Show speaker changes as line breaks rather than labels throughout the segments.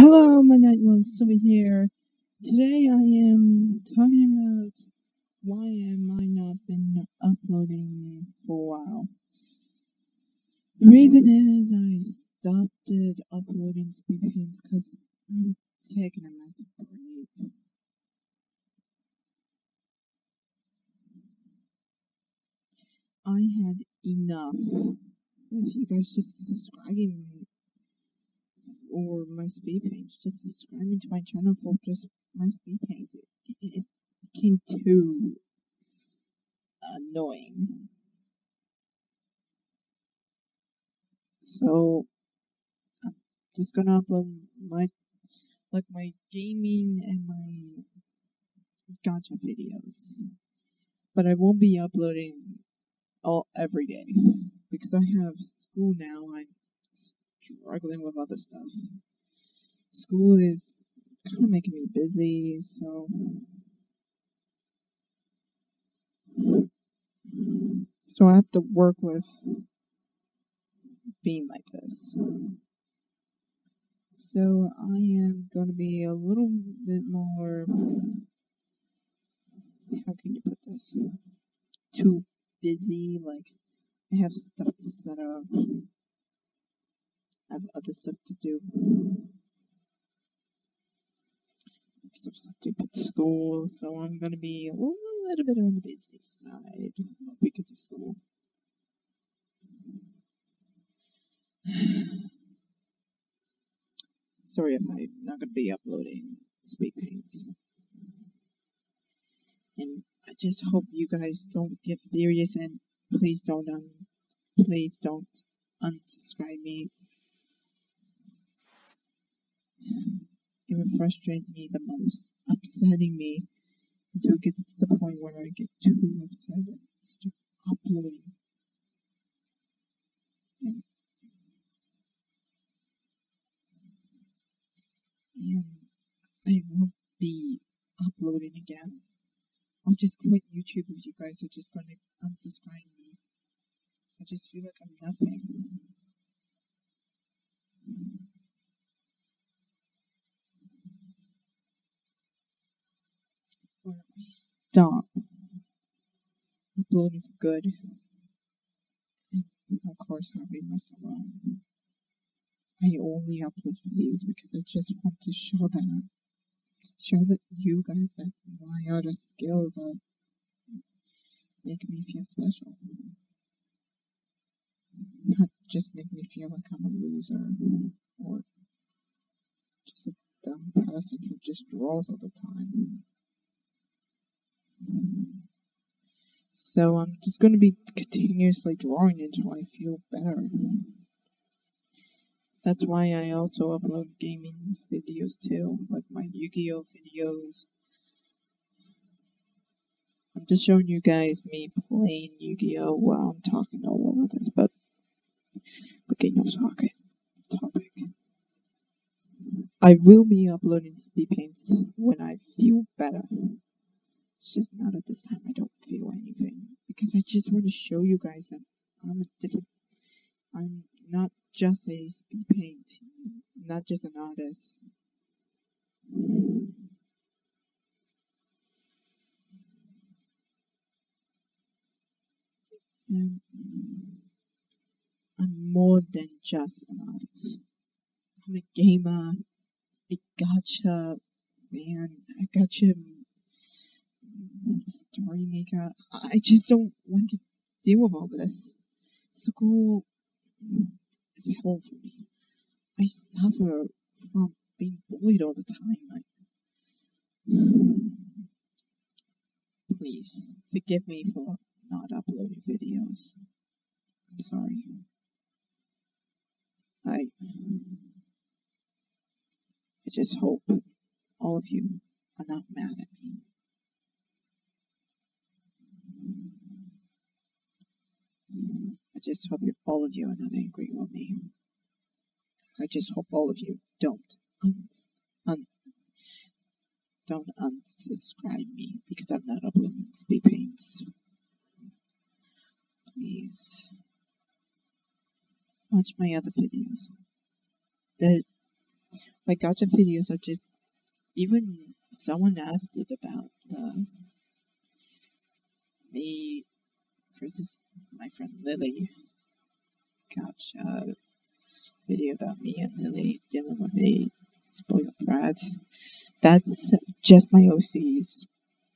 Hello, my night wolves over here. Today I am talking about why am I not been uploading for a while. The reason is I stopped uploading speed paints because I'm taking a massive break. I had enough. If you guys just subscribing or my speed paints, just subscribing to my channel for just my speed paints, it, it became too annoying. So I'm just gonna upload my like my gaming and my gacha videos. But I won't be uploading all every day because I have school now. I'm struggling with other stuff. School is kind of making me busy, so so I have to work with being like this. So I am going to be a little bit more. How can you put this? Too busy. Like I have stuff to set up. I have other stuff to do. Of stupid school, so I'm going to be a little, bit on the busy side because of school. Sorry if I'm not going to be uploading speed paints. And I just hope you guys don't get furious and please don't un please don't unsubscribe me. It would frustrate me the most, upsetting me until it gets to the point where I get too upset and start uploading. And, and I won't be uploading again. I'll just quit YouTube if you guys are just going to unsubscribe me. I just feel like I'm nothing. Or at least stop uploading for good. And of course, I'll be left alone. I only upload videos because I just want to show that show that you guys that my other skills are make me feel special. Not just make me feel like I'm a loser or just a dumb person who just draws all the time. So I'm just going to be continuously drawing until I feel better. That's why I also upload gaming videos too, like my Yu-Gi-Oh videos. I'm just showing you guys me playing Yu-Gi-Oh while I'm talking all over this, but but getting off topic. Topic. I will be uploading speed paints when I feel better. It's just not at this time I don't feel anything because I just want to show you guys that I'm a different. I'm not just a speed paint, not just an artist. And I'm more than just an artist. I'm a gamer, a gacha man, a gacha story maker. I just don't want to deal with all this. School is hell for me. I suffer from being bullied all the time. I, please forgive me for not uploading videos. I'm sorry. I I just hope all of you are not mad at me. I just hope you, all of you are not angry with me. I just hope all of you don't un, don't unsubscribe me because I'm not uploading speed paints. Please watch my other videos. The my gacha videos are just even someone asked it about the me versus my friend Lily gacha uh, video about me and Lily dealing with a spoiled brat. That's just my OC's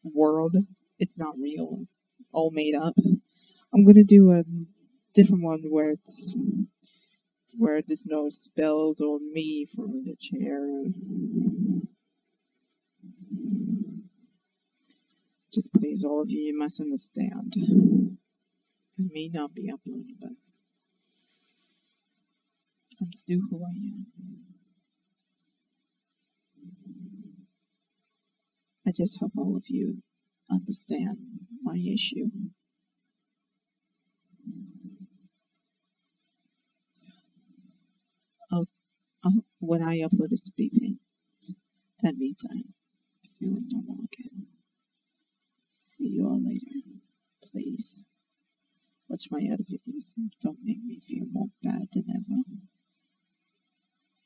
world. It's not real. It's all made up. I'm gonna do a different one where it's where there's no spells or me from the chair. Just please, all of you, you must understand. I may not be uploading, but I'm still who I am. I just hope all of you understand my issue. I'll, I'll, when I upload a speed paint, that means I'm feeling normal again. See you all later. Please Watch my other videos and don't make me feel more bad than ever.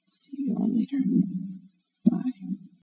See you all later. Bye.